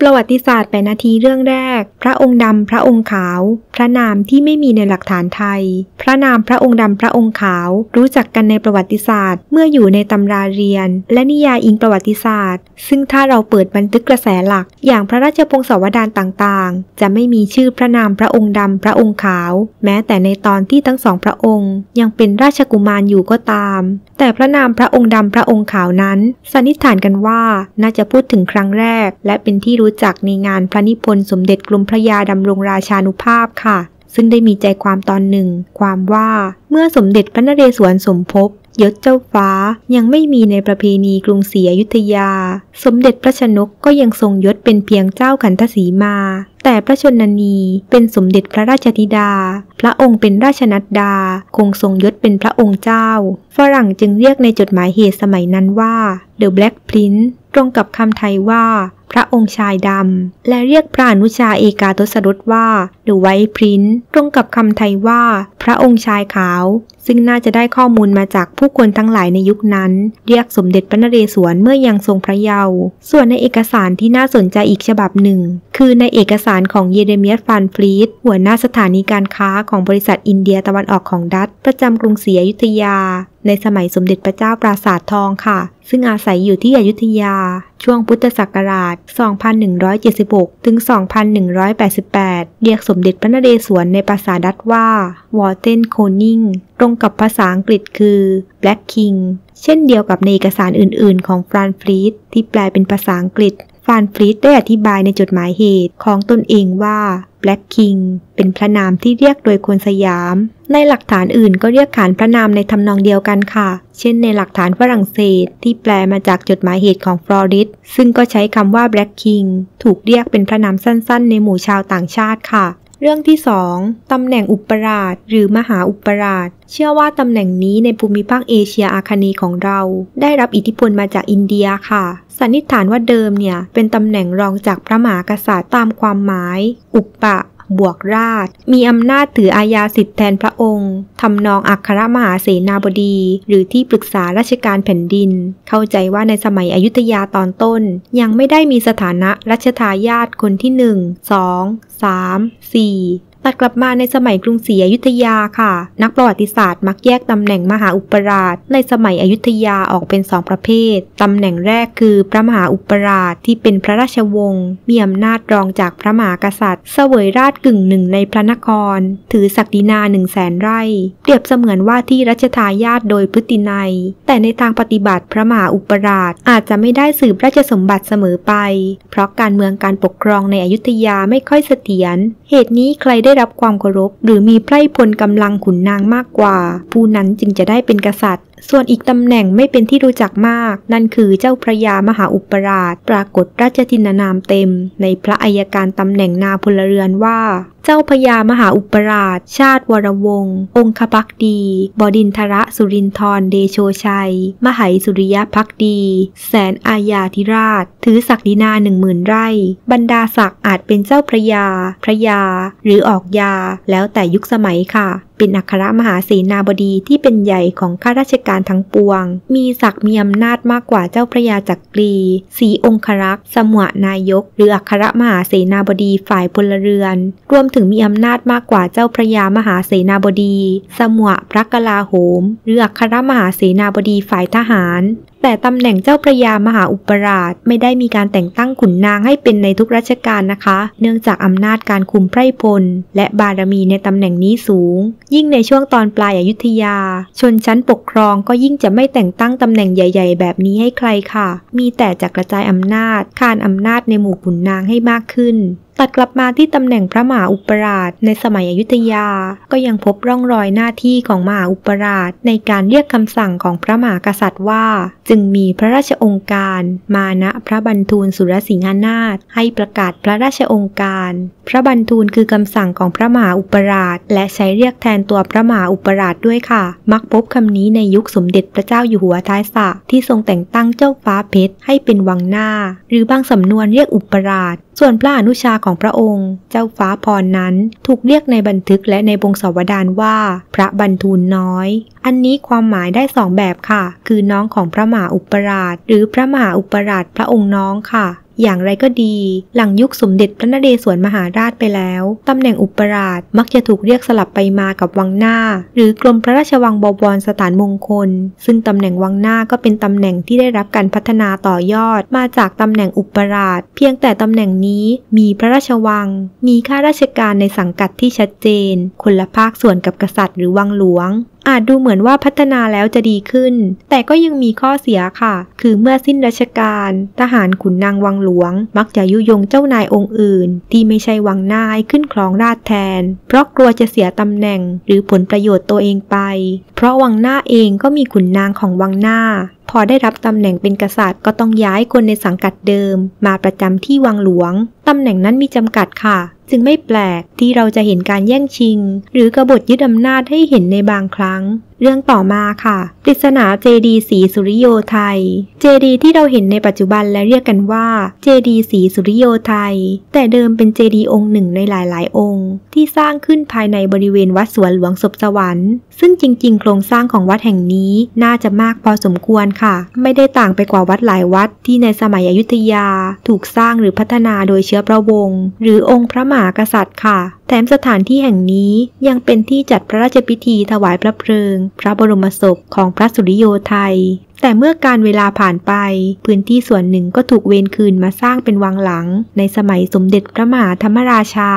ประวัติศาสตร์แปนาทีเรื่องแรก พระองค์ดำ พระองค์ขาว ระนามที่ไม่มีในหลักฐานไทย พระนามพระองค์ดำพระองค์ขาว รู้จักกันในประวัติศาสตร์ เมื่ออยู่ในตำราเรียน และนิยายอิงประวัติศาสตร์ ซึ่งถ้าเราเปิดบันทึกกระแสหลัก อย่างพระราชพงศาวดารต่างๆ จะไม่มีชื่อพระนามพระองค์ดำพระองค์ขาว แม้แต่ในตอนที่ทั้งสองพระองค์ ยังเป็นราชกุมารอยู่ก็ตาม แต่พระนามพระองค์ดำพระองค์ขาวนั้นสันนิษฐานกันว่าน่าจะพูดถึงครั้งแรก และเป็นที่รู้จักในงานพระนิพนธ์สมเด็จกรมพระยาดำรงราชานุภาพค่ะซึ่งได้มีใจความตอนหนึ่ง ความว่าเมื่อสมเด็จพระนเรศวรสมภพยศเจ้าฟ้ายังไม่มีในประเพณีกรุงศรีอยุธยา สมเด็จพระชนกก็ยังทรงยศเป็นเพียงเจ้าขันทศีมา แต่พระชนนีเป็นสมเด็จพระราชธิดา พระองค์เป็นราชนัดดา คงทรงยศเป็นพระองค์เจ้า ฝรั่งจึงเรียกในจดหมายเหตุสมัยนั้นว่า The Black Prince ตรงกับคำไทยว่า พระองค์ชายดำ และเรียกพระอนุชาเอกาทศรสว่าหรือไว้พริ้นตรงกับคำไทยว่า พระองค์ชายขาวซึ่งน่าจะได้ข้อมูลมาจากผู้คนทั้งหลายในยุคนั้น เรียกสมเด็จพระนเรศวรเมื่อยังทรงพระเยาว์ส่วนในเอกสารที่น่าสนใจอีกฉบับหนึ่ง คือในเอกสารของเยเรเมียสฟานฟลีตหัวหน้าสถานีการค้าของบริษัทอินเดียตะวันออกของดัตประจำกรุงศรีอยุธยา ในสมัยสมเด็จพระเจ้าปราสาททองค่ะ ซึ่งอาศัยอยู่ที่อยุธยา ช่วงพุทธศักราช 2176 ถึง 2188 เรียกสมเด็จพระนเรศวรในภาษาดัตว่าวอเทนโคนิง ตรงกับภาษาอังกฤษคือ Black King เช่นเดียวกับในเอกสารอื่นๆ ของฟรานฟรีดที่แปลเป็นภาษาอังกฤษ ฟรานฟรีดได้อธิบายในจดหมายเหตุของตนเองว่า Black King เป็นพระนามที่เรียกโดยคนสยาม ในหลักฐานอื่นก็เรียกขานพระนามในทำนองเดียวกันค่ะ เช่นในหลักฐานฝรั่งเศสที่แปลมาจากจดหมายเหตุของฟลอริส ซึ่งก็ใช้คำว่า Black King ถูกเรียกเป็นพระนามสั้นๆ ในหมู่ชาวต่างชาติค่ะ เรื่องที่ 2 ตำแหน่งอุปราช หรือมหาอุปราช เชื่อว่าตำแหน่งนี้ในภูมิภาคเอเชียอาคเนย์ของเรา ได้รับอิทธิพลมาจากอินเดียค่ะ สันนิษฐานว่าเดิมเนี่ย เป็นตำแหน่งรองจากพระมหากษัตริย์ตามความหมาย อุปปะ บวกราช มีอำนาจถืออาญาสิทธิแทนพระองค์ทำนองอัครมหาเสนาบดี หรือที่ปรึกษาราชการแผ่นดิน เข้าใจว่าในสมัยอยุธยาตอนต้น ยังไม่ได้มีสถานะรัชทายาทคนที่ 1 2 3 4 ตัดกลับมาในสมัยกรุงศรีอยุธยาค่ะ นักประวัติศาสตร์มักแยกตำแหน่งมหาอุปราช ในสมัยอยุธยาออกเป็นสองประเภท ตำแหน่งแรกคือพระมหาอุปราชที่เป็นพระราชวงศ์มีอำนาจรองจากพระมหากษัตริย์ เสวยราชกึ่งหนึ่งในพระนคร ถือศักดินาหนึ่งแสนไร่ เปรียบเสมือนว่าที่รัชทายาทโดยพฤตินัย แต่ในทางปฏิบัติพระมหาอุปราชอาจจะไม่ได้สืบราชสมบัติเสมอไป เพราะการเมืองการปกครองในอยุธยาไม่ค่อยเสถียร เหตุนี้ใครได้ได้รับความเคารพ หรือมีไพร่พลกำลังขุนนางมากกว่า ผู้นั้นจึงจะได้เป็นกษัตริย์ ส่วนอีกตำแหน่งไม่เป็นที่รู้จักมาก นั่นคือเจ้าพระยามหาอุปราช ปรากฏราชทินานามเต็ม ในพระอัยการตำแหน่งนาพลเรือนว่า เจ้าพญามหาอุปราช ชาติวรวงศ์องคพักดี บดินทระสุรินทรเดโชชัย มหายสุริยพักดี แสนอาญาธิราช ถือศักดินาหนึ่งหมื่นไร่ บรรดาศักดิ์อาจเป็นเจ้าพระยา พระยา หรือออกยา แล้วแต่ยุคสมัยค่ะ เป็นอัครมหาเสนาบดีที่เป็นใหญ่ของข้าราชการทั้งปวง มีศักดิ์มีอำนาจมากกว่าเจ้าพระยาจักรี สีองครักษ์ สมวนายก หรืออัครมหาเสนาบดีฝ่ายพลเรือน รวมถึงมีอำนาจมากกว่าเจ้าพระยามหาเสนาบดี สมวพระกลาโหม หรืออัครมหาเสนาบดีฝ่ายทหาร แต่ตำแหน่งเจ้าพระยามหาอุปราชไม่ได้มีการแต่งตั้งขุนนางให้เป็นในทุกราชการนะคะ เนื่องจากอำนาจการคุมไพร่พล และบารมีในตำแหน่งนี้สูง ยิ่งในช่วงตอนปลายอยุทยา ชนชั้นปกครองก็ยิ่งจะไม่แต่งตั้งตำแหน่งใหญ่ ๆ แบบนี้ให้ใครค่ะ มีแต่จะกระจายอำนาจคานอำนาจในหมู่ขุนนางให้มากขึ้นตัดกลับมาที่ตำแหน่งพระมหาอุปราชในสมัยอยุธยา ก็ยังพบร่องรอยหน้าที่ของมหาอุปราชในการเรียกคำสั่งของพระมหากษัตริย์ว่า จึงมีพระราชองค์การ มานะพระบรรทูลสุรสิงหนาถให้ประกาศพระราชองค์การ พระบรรทูลคือคำสั่งของพระมหาอุปราช และใช้เรียกแทนตัวพระมหาอุปราชด้วยค่ะ มักพบคำนี้ในยุคสมเด็จพระเจ้าอยู่หัวท้ายสระที่ทรงแต่งตั้งเจ้าฟ้าเพชรให้เป็นวังหน้า หรือบางสำนวนเรียกอุปราช ส่วนพระอนุชาของพระองค์ เจ้าฟ้าพรนั้นถูกเรียกในบันทึกและในบงศาวดารว่า พระบรรทูลน้อย อันนี้ความหมายได้สองแบบค่ะ คือน้องของพระมหาอุปราช หรือพระมหาอุปราชพระองค์น้องค่ะ อย่างไรก็ดี หลังยุคสมเด็จพระนเรศวรมหาราชไปแล้ว ตำแหน่งอุปราชมักจะถูกเรียกสลับไปมากับวังหน้า หรือกรมพระราชวังบวรสถานมงคล ซึ่งตำแหน่งวังหน้าก็เป็นตำแหน่งที่ได้รับการพัฒนาต่อยอด มาจากตำแหน่งอุปราช เพียงแต่ตำแหน่งนี้มีพระราชวัง มีข้าราชการในสังกัดที่ชัดเจน คนละภาคส่วนกับกษัตริย์หรือวังหลวง อาจดูเหมือนว่าพัฒนาแล้วจะดีขึ้น แต่ก็ยังมีข้อเสียค่ะ คือเมื่อสิ้นราชการ ทหารขุนนางวังหลวง มักจะยุยงเจ้านายองค์อื่น ที่ไม่ใช่วังนายขึ้นครองราชแทน เพราะกลัวจะเสียตำแหน่งหรือผลประโยชน์ตัวเองไป เพราะวังหน้าเองก็มีขุนนางของวังหน้าพอได้รับตำแหน่งเป็นกษัตริย์ก็ต้องย้ายคนในสังกัดเดิม มาประจำที่วังหลวง ตำแหน่งนั้นมีจำกัดค่ะ จึงไม่แปลกที่เราจะเห็นการแย่งชิง หรือกบฏยึดอำนาจให้เห็นในบางครั้ง เรื่องต่อมาค่ะ ปริศนาเจดีสีสุริโยไทย เจดีที่เราเห็นในปัจจุบันและเรียกกันว่า เจดีสีสุริโยไทย แต่เดิมเป็นเจดีองค์หนึ่งในหลาย ๆ องค์ ที่สร้างขึ้นภายในบริเวณวัดสวนหลวงศพสวรรค์ ซึ่งจริง ๆ โครงสร้างของวัดแห่งนี้น่าจะมากพอสมควรค่ะ ไม่ได้ต่างไปกว่าวัดหลายวัดที่ในสมัยอยุธยา ถูกสร้างหรือพัฒนาโดยเชื้อพระวงศ์หรือองค์พระมหากษัตริย์ค่ะ แถมสถานที่แห่งนี้ยังเป็นที่จัดพระราชพิธีถวายพระเพลิง พระบรมศพของพระสุริโยไทยแต่เมื่อการเวลาผ่านไป พื้นที่ส่วนหนึ่งก็ถูกเวนคืนมาสร้างเป็นวังหลัง ในสมัยสมเด็จพระมหาธรรมราชา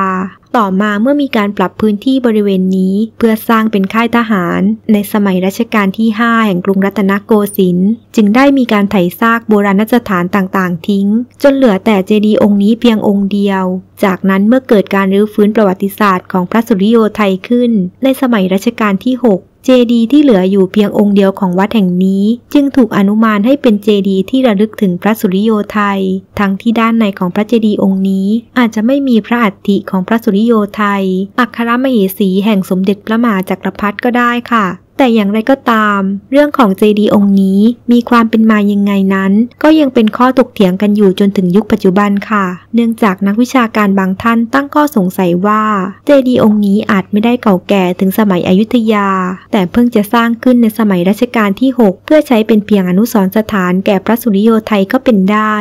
ต่อมาเมื่อมีการปรับพื้นที่บริเวณนี้ เพื่อสร้างเป็นค่ายทหาร ในสมัยรัชกาลที่ 5 แห่งกรุงรัตนโกสินทร์จึงได้มีการไถ่ซากโบราณสถานต่างๆ ทิ้ง จนเหลือแต่เจดีย์องค์นี้เพียงองค์เดียว จากนั้นเมื่อเกิดการรื้อฟื้นประวัติศาสตร์ของพระสุริโยไทยขึ้น ในสมัยรัชกาลที่ 6 เจดีย์ที่เหลืออยู่เพียงองค์เดียวของวัดแห่งนี้ จึงถูกอนุมานให้เป็นเจดีย์ที่ระลึกถึงพระสุริโยไทย ทั้งที่ด้านในของพระเจดีย์องค์นี้ อาจจะไม่มีพระอัฐิของพระสุริโยไทย อัครมเหสีแห่งสมเด็จพระมหาจักรพรรดิก็ได้ค่ะ แต่อย่างไรก็ตาม เรื่องของเจดีย์องค์นี้มีความเป็นมายังไงนั้น ก็ยังเป็นข้อตกเถียงกันอยู่จนถึงยุคปัจจุบันค่ะ เนื่องจากนักวิชาการบางท่านตั้งข้อสงสัยว่าเจดีย์องค์นี้อาจไม่ได้เก่าแก่ถึงสมัยอยุธยา แต่เพิ่งจะสร้างขึ้นในสมัยรัชกาลที่ 6 เพื่อใช้เป็นเพียงอนุสรณ์สถานแก่พระสุริโยไทยก็เป็นได้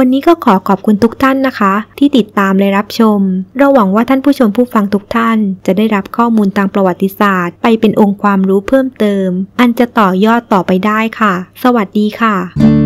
วันนี้ก็ขอขอบคุณทุกท่านนะคะ ที่ติดตามและรับชม เราหวังว่าท่านผู้ชมผู้ฟังทุกท่าน จะได้รับข้อมูลทางประวัติศาสตร์ ไปเป็นองค์ความรู้เพิ่มเติม อันจะต่อยอดต่อไปได้ค่ะ สวัสดีค่ะ